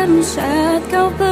bahagiamu saat cao pergi